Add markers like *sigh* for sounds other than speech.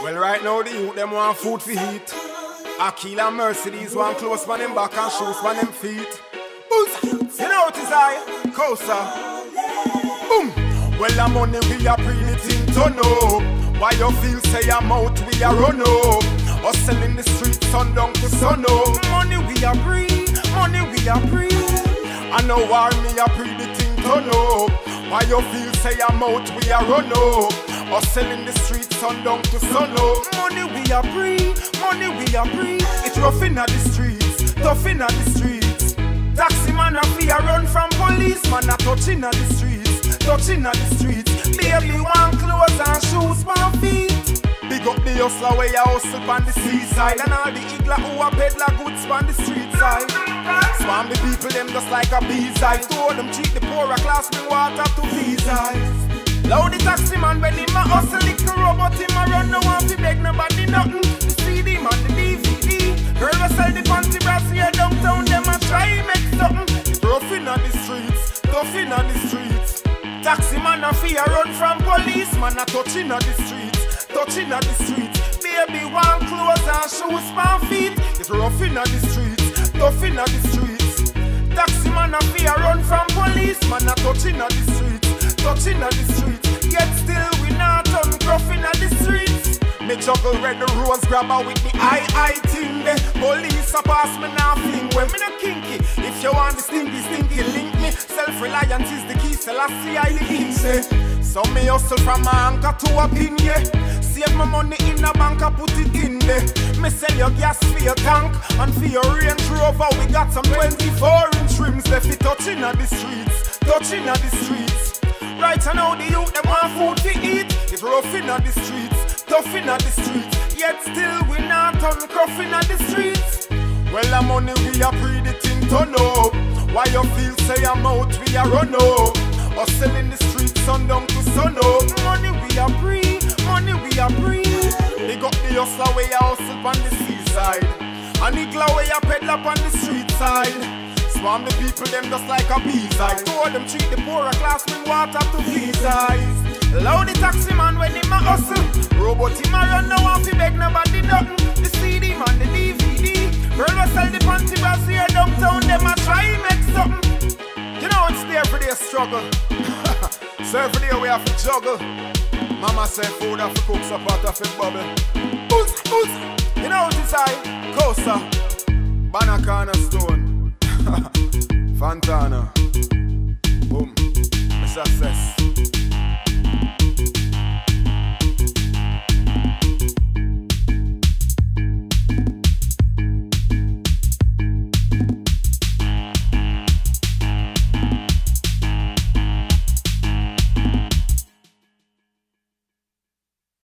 Well, right now the youth them want food for heat. Akil and Mercedes want clothes on them back and shoes on them feet. Boots, you know what is I? Cosa. Boom. Well, i'm the money we are pretty thing to know. Why you feel say I'm out, we are run up. Hustle in the streets, sun down to sun up. Money we are breathe, money we are breathe. I know why me a pretty thing to know. Why you feel say I'm out, we are run up. Hustle in the streets, sun down to sun up. Money we are free, money we are free. It's rough in the streets, tough in the streets. Taxi man a fear run from police, man a touching the streets, touching the streets. Baby want clothes and shoes for feet. Big up the hustler where you hustle on the seaside And all the igla who a peddler goods on the street side Swarm the people them just like a bee's eyes Told them treat the poorer class bring water to these eyes Loud the taxi man when him a hustle Little robot him a run no one fi beg nobody nothing. The CD man the DVD Girl we sell the panty bras here downtown Them a try make something. Rough in on the streets Tough in on the streets. Taxi man a fear run from police Man a touching on the streets Touching on the streets. Baby want clothes and shoes for feet. It's rough in on the streets Tough in on the streets. Taxi man a fear run from police Man a touching on the streets touching on the streets. Juggle red the rose grabber with the I I thing there. Police a pass me now fling when me no kinky. If you want the stinky stinky link me. Self reliance is the key. Selassie I the king say. So me hustle from my anchor to a pin yeah. Save my money in a bank, I put it in there. Me sell your gas for your tank and for your Range Rover. We got some 24 inch rims left it touching on the streets, touching on the streets. Right now the youth them want food to eat. It's rough in the streets, tough in the streets. Yet still we not on gruff in the streets. Well the money we are pretty thing to know. Why you feel say I'm out, we are run up. Hustle in the streets, sun down to sun up. Money we are free, money we are free. Big up the hustler where you hustle on the seaside. And the glow where you peddle up on the street side. Swarm the people them just like a bees I told them treat the poorer class bring water to these eyes Loud the taxi man when him a hustle. Robot him a run now off he beg nobody nothing. The CD man, the DVD Girl we sell the panty bras here downtown Them a try make something. You know it's there for their struggle. So every day we have to juggle. Mama said food have to cook so pot of it bubble. Boots, boots You know what it's I, Cosa Banana Stone. *laughs* Fantana. Boom. Success.